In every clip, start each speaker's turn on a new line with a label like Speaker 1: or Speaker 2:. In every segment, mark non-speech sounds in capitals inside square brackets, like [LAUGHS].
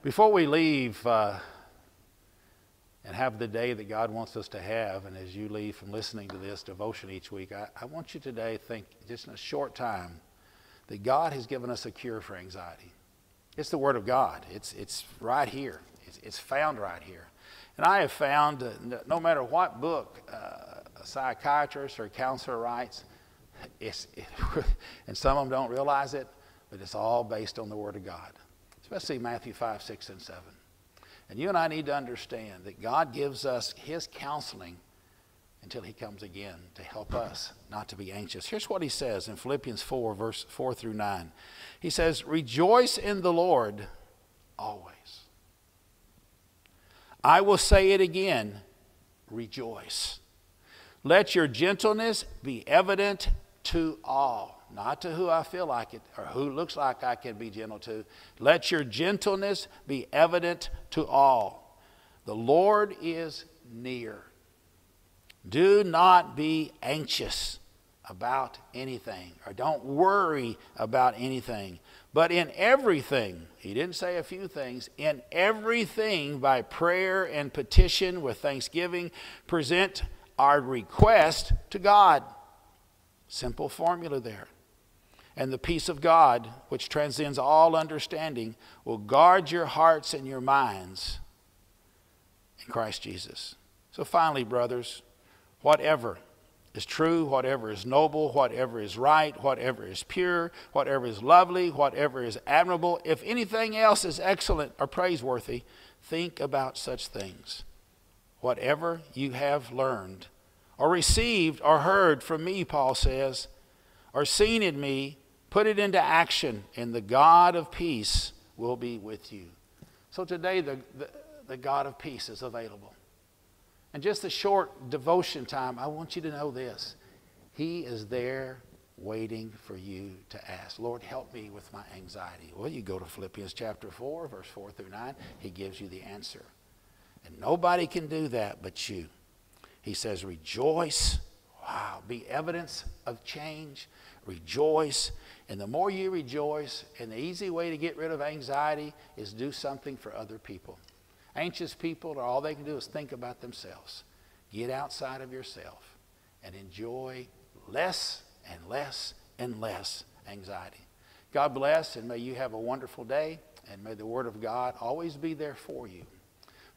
Speaker 1: Before we leave uh, and have the day that God wants us to have, and as you leave from listening to this devotion each week, I, I want you today to think just in a short time that God has given us a cure for anxiety. It's the Word of God, it's, it's right here, it's, it's found right here. And I have found that no matter what book uh, a psychiatrist or a counselor writes, it's, it, [LAUGHS] and some of them don't realize it, but it's all based on the Word of God, especially Matthew 5, 6, and 7. And you and I need to understand that God gives us His counseling until He comes again to help us not to be anxious. Here's what He says in Philippians 4, verse 4 through 9. He says, Rejoice in the Lord always. I will say it again rejoice. Let your gentleness be evident to all, not to who I feel like it or who looks like I can be gentle to. Let your gentleness be evident to all. The Lord is near. Do not be anxious about anything or don't worry about anything. But in everything, he didn't say a few things, in everything by prayer and petition with thanksgiving, present our request to God. Simple formula there. And the peace of God, which transcends all understanding, will guard your hearts and your minds in Christ Jesus. So, finally, brothers, whatever is true, whatever is noble, whatever is right, whatever is pure, whatever is lovely, whatever is admirable, if anything else is excellent or praiseworthy, think about such things. Whatever you have learned or received or heard from me, Paul says, or seen in me, put it into action, and the God of peace will be with you. So today, the, the, the God of peace is available. And just a short devotion time, I want you to know this. He is there waiting for you to ask, Lord, help me with my anxiety. Well, you go to Philippians chapter 4, verse 4 through 9. He gives you the answer. And nobody can do that but you. He says, rejoice. Wow, be evidence of change. Rejoice. And the more you rejoice, and the easy way to get rid of anxiety is do something for other people. Anxious people, all they can do is think about themselves. Get outside of yourself and enjoy less and less and less anxiety. God bless, and may you have a wonderful day, and may the Word of God always be there for you.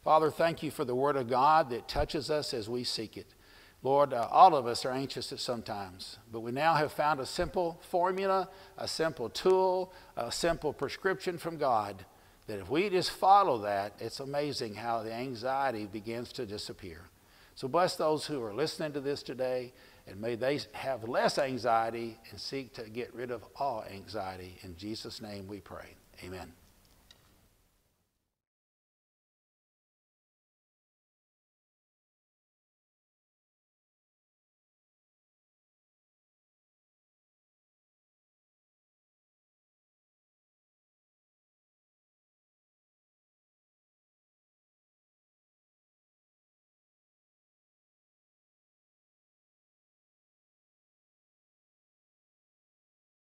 Speaker 1: Father, thank you for the Word of God that touches us as we seek it. Lord, uh, all of us are anxious at some times, but we now have found a simple formula, a simple tool, a simple prescription from God that if we just follow that, it's amazing how the anxiety begins to disappear. So bless those who are listening to this today, and may they have less anxiety and seek to get rid of all anxiety. In Jesus' name we pray. Amen.